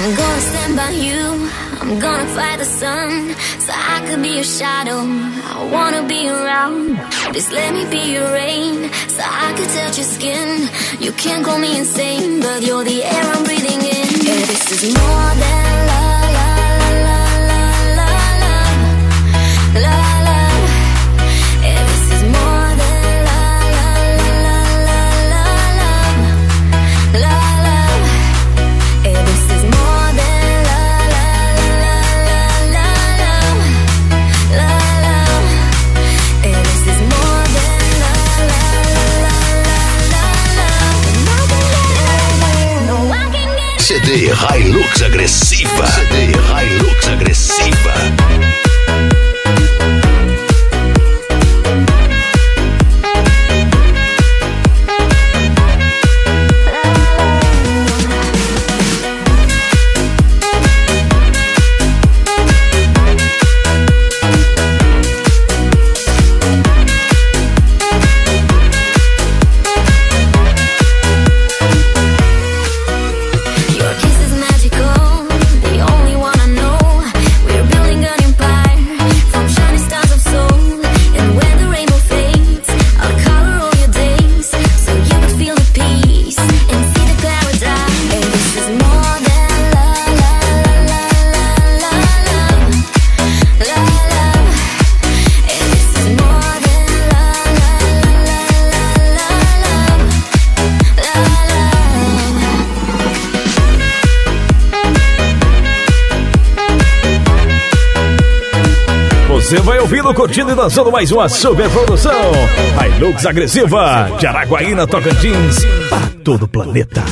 I'm gonna stand by you. I'm gonna fight the sun so I could be your shadow. I wanna be around. Just let me be your rain so I could touch your skin. You can't call me insane, but you're the air I'm breathing in. D Hilux agressiva. Você vai ouvindo, curtindo e dançando mais uma super produção. Hilux Agressiva, de Araguaína, Tocantins, para todo o planeta.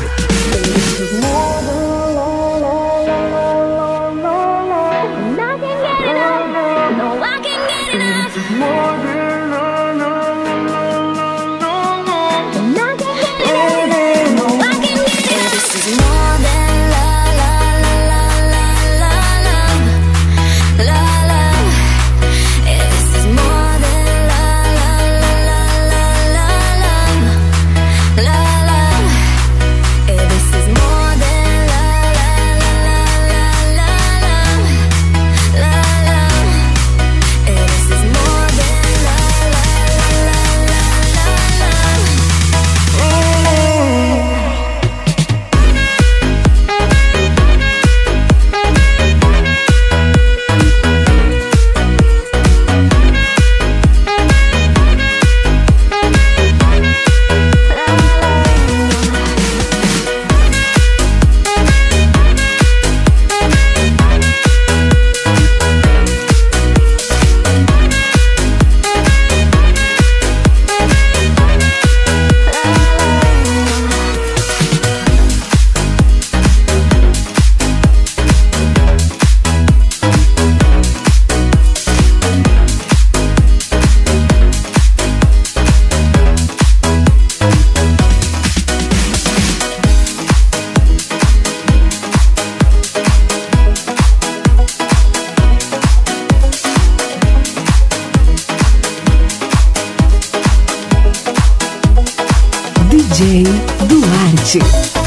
DJ Duarte.